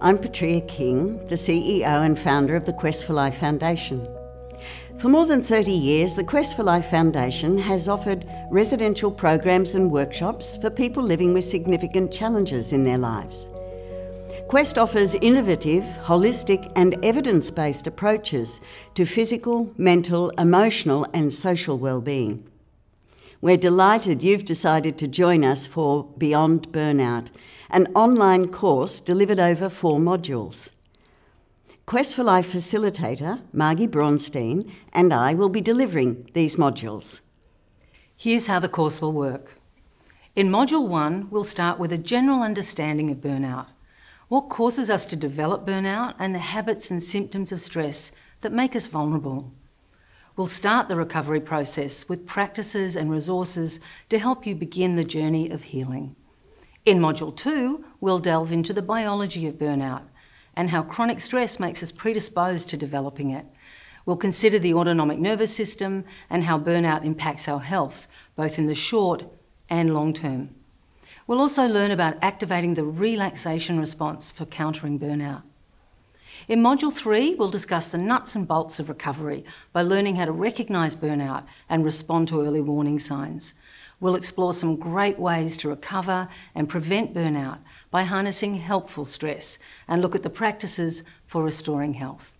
I'm Petrea King, the CEO and founder of the Quest for Life Foundation. For more than 30 years, the Quest for Life Foundation has offered residential programs and workshops for people living with significant challenges in their lives. Quest offers innovative, holistic, and evidence based approaches to physical, mental, emotional, and social well-being. We're delighted you've decided to join us for Beyond Burnout, an online course delivered over four modules. Quest for Life facilitator Margie Braunstein and I will be delivering these modules. Here's how the course will work. In Module 1, we'll start with a general understanding of burnout. What causes us to develop burnout and the habits and symptoms of stress that make us vulnerable. We'll start the recovery process with practices and resources to help you begin the journey of healing. In Module 2, we'll delve into the biology of burnout and how chronic stress makes us predisposed to developing it. We'll consider the autonomic nervous system and how burnout impacts our health, both in the short and long term. We'll also learn about activating the relaxation response for countering burnout. In Module 3, we'll discuss the nuts and bolts of recovery by learning how to recognise burnout and respond to early warning signs. We'll explore some great ways to recover and prevent burnout by harnessing helpful stress and look at the practices for restoring health.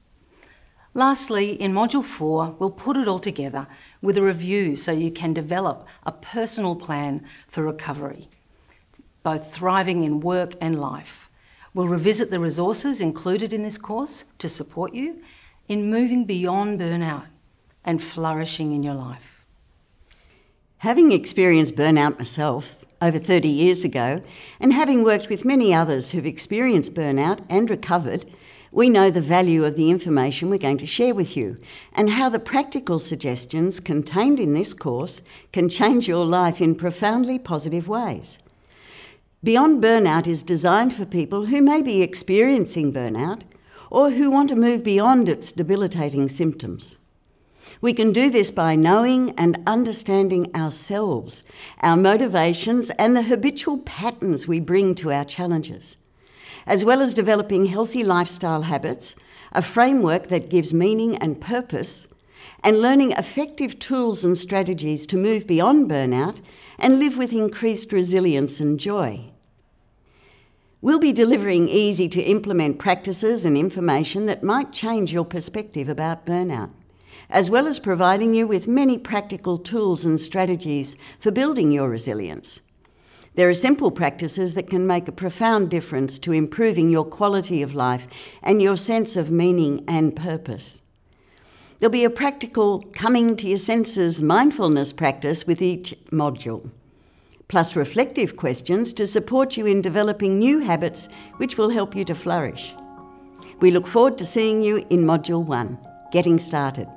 Lastly, in Module 4, we'll put it all together with a review so you can develop a personal plan for recovery, both thriving in work and life. We'll revisit the resources included in this course to support you in moving beyond burnout and flourishing in your life. Having experienced burnout myself over 30 years ago, and having worked with many others who've experienced burnout and recovered, we know the value of the information we're going to share with you and how the practical suggestions contained in this course can change your life in profoundly positive ways. Beyond Burnout is designed for people who may be experiencing burnout or who want to move beyond its debilitating symptoms. We can do this by knowing and understanding ourselves, our motivations, and the habitual patterns we bring to our challenges, as well as developing healthy lifestyle habits, a framework that gives meaning and purpose, and learning effective tools and strategies to move beyond burnout and live with increased resilience and joy. We'll be delivering easy to implement practices and information that might change your perspective about burnout, as well as providing you with many practical tools and strategies for building your resilience. There are simple practices that can make a profound difference to improving your quality of life and your sense of meaning and purpose. There'll be a practical coming to your senses mindfulness practice with each module plus reflective questions to support you in developing new habits which will help you to flourish. We look forward to seeing you in Module 1. Getting started.